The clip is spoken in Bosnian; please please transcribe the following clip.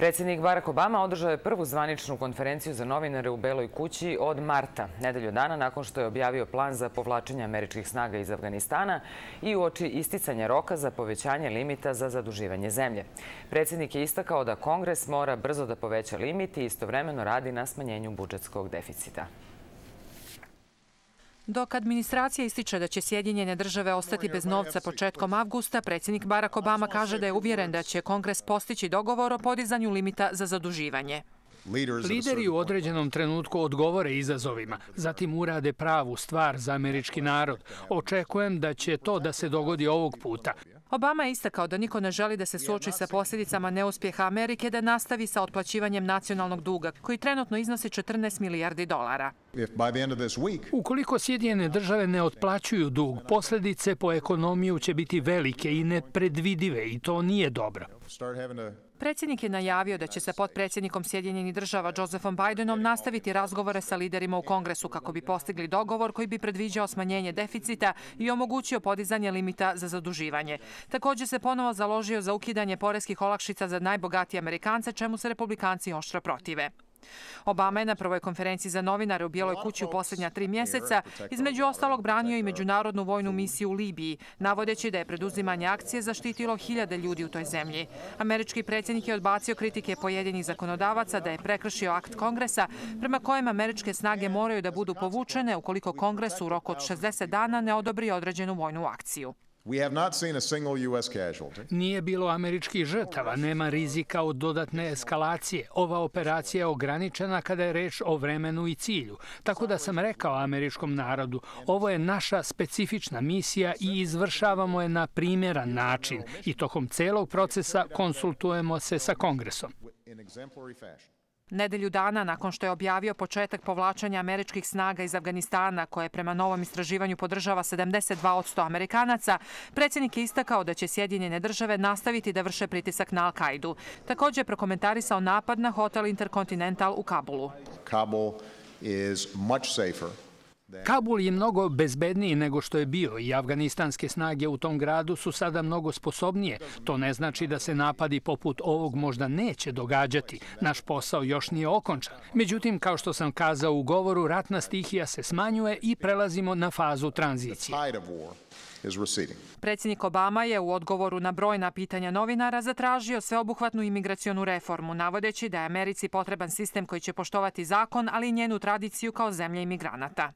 Predsjednik Barack Obama održao je prvu zvaničnu konferenciju za novinare u Beloj kući od marta, nedelju dana nakon što je objavio plan za povlačenje američkih snaga iz Afganistana i uoči isticanja roka za povećanje limita za zaduživanje zemlje. Predsjednik je istakao da Kongres mora brzo da poveća limit i istovremeno radi na smanjenju budžetskog deficita. Dok administracija ističe da će Sjedinjene države ostati bez novca početkom avgusta, predsjednik Barack Obama kaže da je uvjeren da će Kongres postići dogovor o podizanju limita za zaduživanje. Lideri u određenom trenutku odgovore izazovima, zatim urade pravu stvar za američki narod. Očekujem da će to da se dogodi ovog puta. Obama je istakao da niko ne želi da se suoči sa posljedicama neuspjeha Amerike da nastavi sa otplaćivanjem nacionalnog duga, koji trenutno iznosi 14 milijardi dolara. Ukoliko Sjedinjene države ne otplaćuju dug, posljedice po ekonomiju će biti velike i nepredvidive i to nije dobro. Predsjednik je najavio da će se pod predsjednikom Sjedinjenih država Josephom Bidenom nastaviti razgovore sa liderima u Kongresu kako bi postigli dogovor koji bi predviđao smanjenje deficita i omogućio podizanje limita za zaduživanje. Također se ponovo založio za ukidanje poreskih olakšica za najbogatije Amerikance, čemu se republikanci oštro protive. Obama je na prvoj konferenciji za novinare u Bijeloj kući u posljednja tri mjeseca između ostalog branio i međunarodnu vojnu misiju u Libiji, navodeći da je preduzimanje akcije zaštitilo hiljade ljudi u toj zemlji. Američki predsjednik je odbacio kritike pojedinih zakonodavaca da je prekršio akt kongresa prema kojem američke snage moraju da budu povučene ukoliko kongres u roku od 60 dana ne odobri određenu vojnu akciju. Nije bilo američkih žrtava, nema rizika od dodatne eskalacije. Ova operacija je ograničena kada je reč o vremenu i cilju. Tako da sam rekao američkom narodu, ovo je naša specifična misija i izvršavamo je na primjeran način. I tokom celog procesa konsultujemo se sa kongresom. Nedelju dana nakon što je objavio početak povlačanja američkih snaga iz Afganistana, koje prema novom istraživanju podržava 72% Amerikanaca, predsjednik je istakao da će Sjedinjene države nastaviti da vrše pritisak na Al-Kaidu. Također je prokomentarisao napad na hotel Intercontinental u Kabulu. Kabul is much safer Kabul je mnogo bezbedniji nego što je bio i afganistanske snage u tom gradu su sada mnogo sposobnije. To ne znači da se napadi poput ovog možda neće događati. Naš posao još nije okončan. Međutim, kao što sam kazao u govoru, ratna stihija se smanjuje i prelazimo na fazu tranzicije. Predsjednik Obama je u odgovoru na brojna pitanja novinara zatražio sveobuhvatnu imigracionu reformu, navodeći da je Americi potreban sistem koji će poštovati zakon, ali i njenu tradiciju kao zemlje imigranata.